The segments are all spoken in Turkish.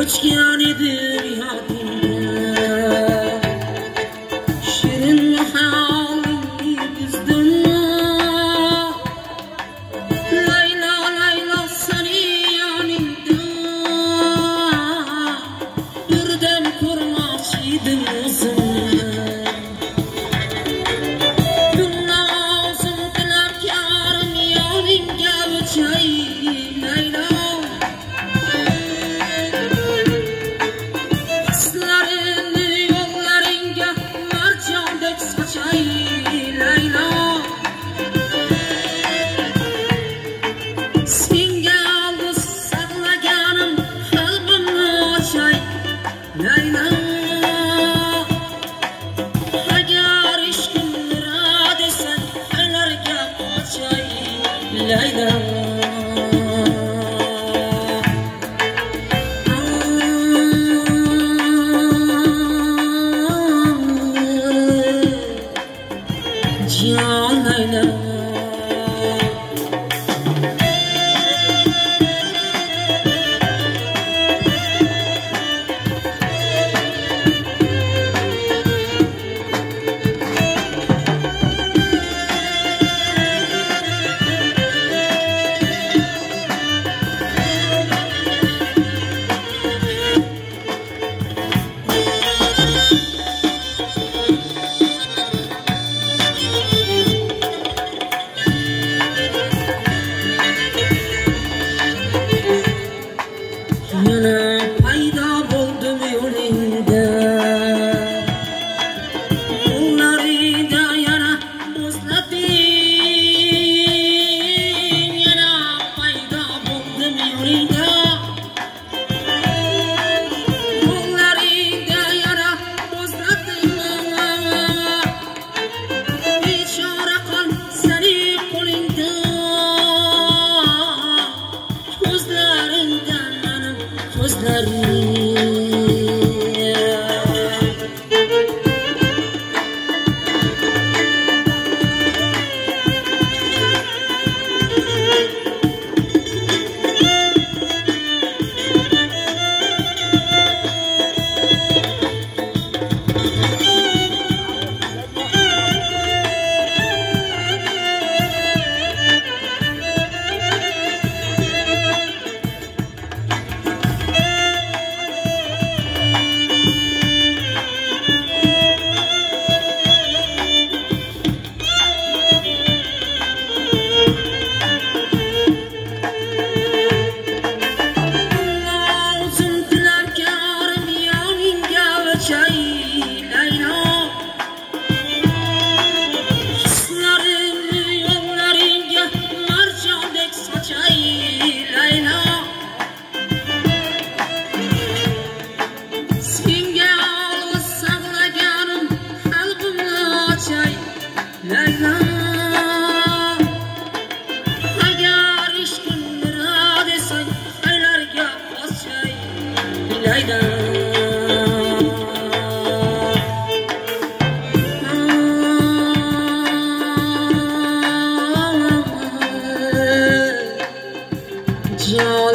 Koç giyanedir ya Şirin 亲爱的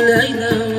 Layla